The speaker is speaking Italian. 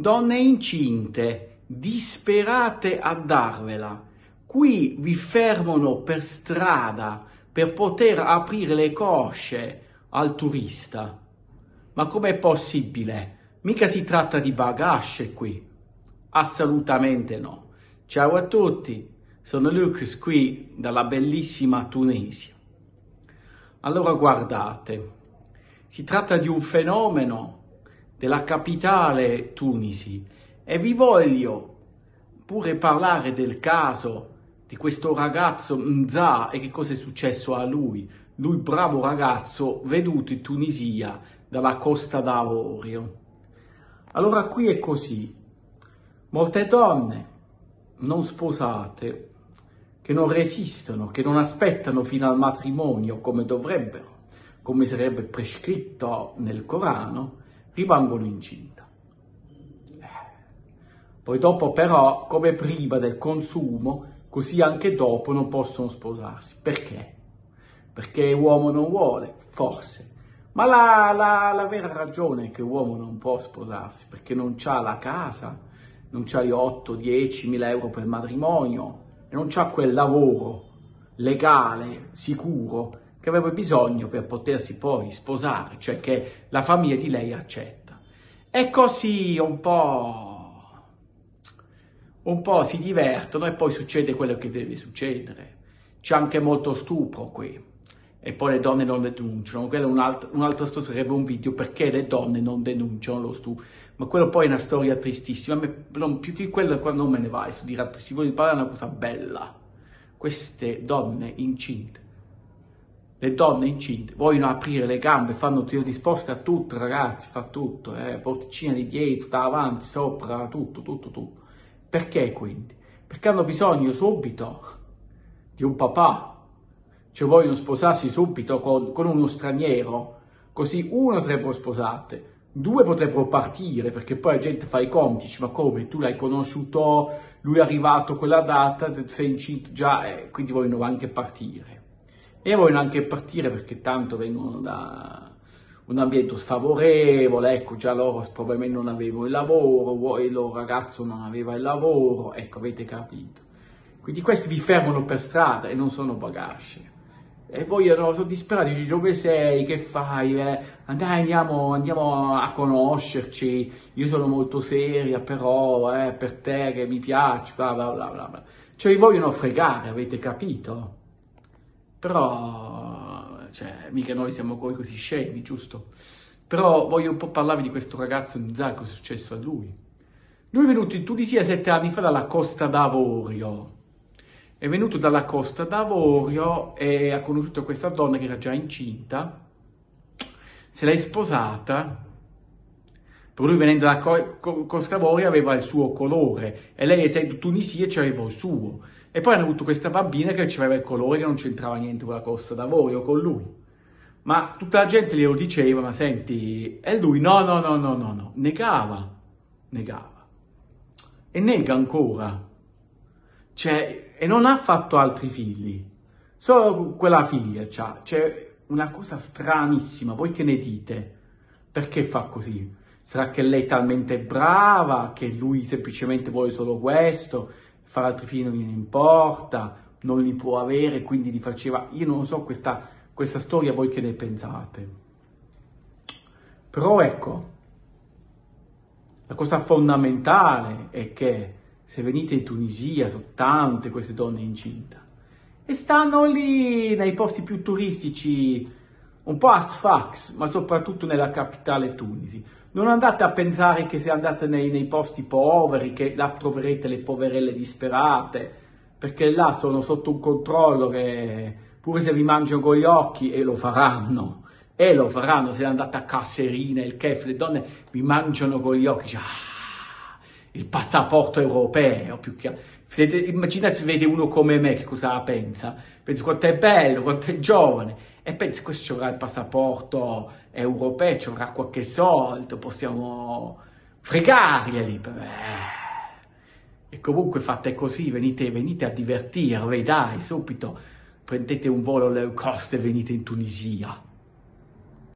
donne incinte, disperate a darvela. Qui vi fermano per strada per poter aprire le cosce al turista. Ma com'è possibile? Mica si tratta di bagasce qui. Assolutamente no. Ciao a tutti, sono Lucas qui dalla bellissima Tunisia. Allora guardate, si tratta di un fenomeno della capitale Tunisi e vi voglio pure parlare del caso di questo ragazzo Mza e che cosa è successo a lui. Lui bravo ragazzo veduto in Tunisia dalla Costa d'Avorio. Allora qui è così. Molte donne non sposate che non resistono, che non aspettano fino al matrimonio come dovrebbero, come sarebbe prescritto nel Corano, rimangono incinta. Eh. Poi dopo però, come prima del consumo, così anche dopo non possono sposarsi. Perché? Perché l'uomo non vuole, forse. Ma la, la, la vera ragione è che l'uomo non può sposarsi, perché non ha la casa, non ha gli 8-10 mila euro per matrimonio, e non ha quel lavoro legale, sicuro, che avrebbe bisogno per potersi poi sposare, cioè che la famiglia di lei accetta. E così un po', un po' si divertono e poi succede quello che deve succedere. C'è anche molto stupro qui e poi le donne non denunciano. Quello è un altro, un altro sarebbe un video perché le donne non denunciano lo stupro. Ma quello poi è una storia tristissima. Non, più che quello non me ne vai su dire si vuole parlare è una cosa bella. Queste donne incinte le donne incinte vogliono aprire le gambe, fanno tiro disposte a tutto, ragazzi, fa tutto, eh, porticina di dietro, davanti, sopra, tutto, tutto, tutto. Perché quindi? Perché hanno bisogno subito di un papà, cioè vogliono sposarsi subito con, con uno straniero, così uno sarebbero sposate, due potrebbero partire, perché poi la gente fa i conti, dice ma come, tu l'hai conosciuto, lui è arrivato a quella data, sei incinto già, eh, quindi vogliono anche partire e vogliono anche partire perché tanto vengono da un ambiente sfavorevole, ecco già loro probabilmente non avevano il lavoro, il loro ragazzo non aveva il lavoro, ecco avete capito. Quindi questi vi fermano per strada e non sono bagasce. E vogliono, sono disperati, dici dove sei, che fai, eh? Dai, andiamo, andiamo a conoscerci, io sono molto seria, però eh, per te che mi piace, bla bla bla bla. Cioè vogliono fregare, avete capito? Però, cioè, mica noi siamo così scemi, giusto? Però voglio un po' parlarvi di questo ragazzo Nzar, cosa è successo a lui. Lui è venuto in Tunisia sette anni fa dalla Costa d'Avorio. È venuto dalla Costa d'Avorio e ha conosciuto questa donna che era già incinta. Se l'è sposata. Per lui venendo dalla Costa d'Avorio aveva il suo colore e lei essendo tunisia c'aveva il suo. E poi hanno avuto questa bambina che aveva il colore che non c'entrava niente con la Costa d'Avorio, con lui. Ma tutta la gente glielo diceva, ma senti, e lui no, no, no, no, no, no, negava, negava. E nega ancora. Cioè, e non ha fatto altri figli, solo quella figlia c'ha. Cioè, una cosa stranissima, voi che ne dite? Perché fa così? Sarà che lei è talmente brava, che lui semplicemente vuole solo questo? Fare altri figli non gliene importa, non li può avere, quindi li faceva... Io non so questa, questa storia, voi che ne pensate. Però ecco, la cosa fondamentale è che se venite in Tunisia sono tante queste donne incinte e stanno lì nei posti più turistici, un po' a Sfax, ma soprattutto nella capitale Tunisi. Non andate a pensare che se andate nei, nei posti poveri, che là troverete le poverelle disperate, perché là sono sotto un controllo che pure se vi mangiano con gli occhi, e lo faranno, e lo faranno se andate a Casserina, il Kef, le donne vi mangiano con gli occhi, cioè, ah, il passaporto europeo, più che... Immaginate vede uno come me che cosa pensa, pensa quanto è bello, quanto è giovane, e pensa questo ci avrà il passaporto europeo, ci avrà qualche soldo, possiamo fregarglieli. Eh. E comunque fate così, venite, venite a divertirvi, dai, subito, prendete un volo low cost e venite in Tunisia.